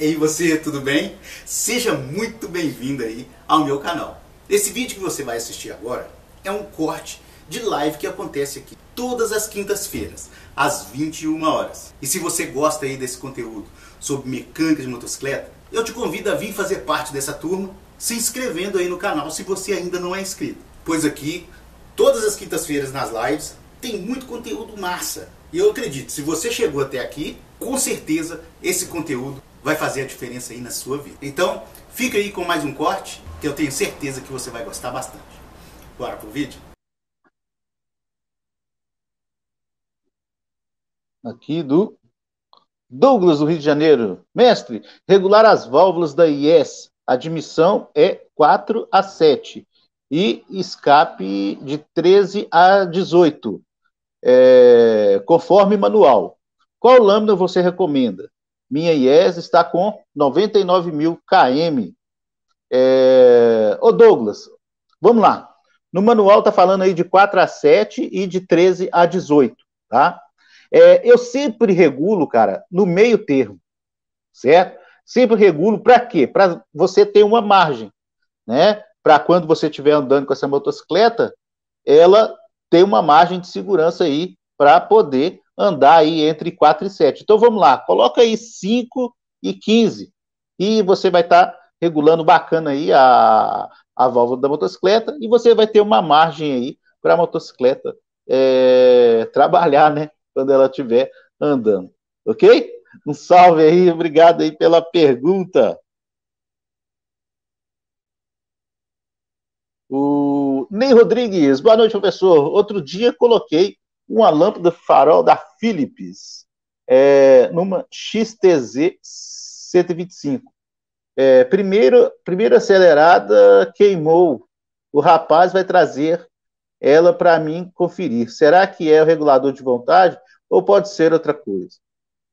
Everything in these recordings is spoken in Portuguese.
Ei você, tudo bem? Seja muito bem-vindo aí ao meu canal. Esse vídeo que você vai assistir agora é um corte de live que acontece aqui todas as quintas-feiras, às 21 horas. E se você gosta aí desse conteúdo sobre mecânica de motocicleta, eu te convido a vir fazer parte dessa turma, se inscrevendo aí no canal se você ainda não é inscrito. Pois aqui, todas as quintas-feiras nas lives, tem muito conteúdo massa. E eu acredito, se você chegou até aqui, com certeza esse conteúdo vai fazer a diferença aí na sua vida. Então, fica aí com mais um corte, que eu tenho certeza que você vai gostar bastante. Bora pro vídeo? Aqui do Douglas, do Rio de Janeiro. Mestre, regular as válvulas da IES, admissão é 4 a 7 e escape de 13 a 18 é, conforme manual. Qual lâmina você recomenda? Minha IES está com 99 mil km. É... Ô Douglas, vamos lá. No manual está falando aí de 4 a 7 e de 13 a 18, tá? É, eu sempre regulo, cara, no meio termo, certo? Sempre regulo para quê? Para você ter uma margem, né? Para quando você estiver andando com essa motocicleta, ela tem uma margem de segurança aí para poder andar aí entre 4 e 7. Então vamos lá, coloca aí 5 e 15 e você vai estar tá regulando bacana aí a, a válvula da motocicleta e você vai ter uma margem aí para a motocicleta é, trabalhar, né, quando ela estiver andando, ok? Um salve aí, obrigado aí pela pergunta. O Ney Rodrigues, boa noite, professor. Outro dia coloquei uma lâmpada farol da Philips é, numa XTZ 125. É, primeiro, primeira acelerada queimou. O rapaz vai trazer ela para mim conferir. Será que é o regulador de voltagem ou pode ser outra coisa?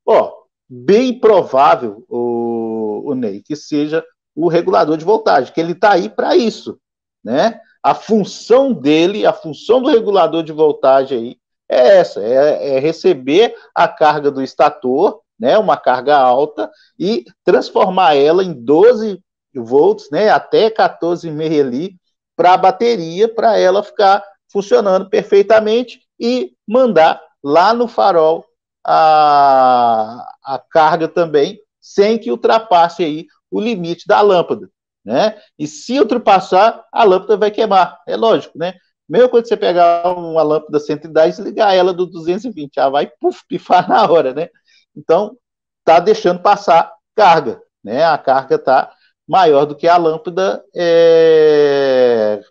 Ó, bem provável, o, o Ney, que seja o regulador de voltagem, que ele está aí para isso né? A função dele, a função do regulador de voltagem aí é essa, é, é receber a carga do estator, né, uma carga alta, e transformar ela em 12 volts, né, até 14,5 ali, para a bateria, para ela ficar funcionando perfeitamente e mandar lá no farol a, a carga também, sem que ultrapasse aí o limite da lâmpada né? E se ultrapassar, a lâmpada vai queimar, é lógico, né? Mesmo quando você pegar uma lâmpada 110 e ligar ela do 220, ela vai puf, pifar na hora, né? Então, tá deixando passar carga, né? A carga tá maior do que a lâmpada é...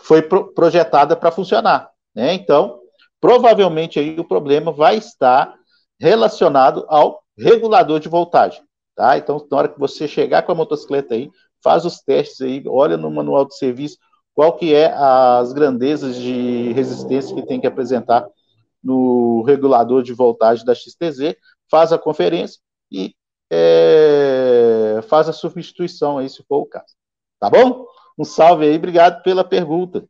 foi pro projetada para funcionar, né? Então, provavelmente aí o problema vai estar relacionado ao regulador de voltagem, tá? Então, na hora que você chegar com a motocicleta aí, faz os testes aí, olha no manual de serviço qual que é as grandezas de resistência que tem que apresentar no regulador de voltagem da XTZ, faz a conferência e é, faz a substituição aí, se for o caso. Tá bom? Um salve aí, obrigado pela pergunta.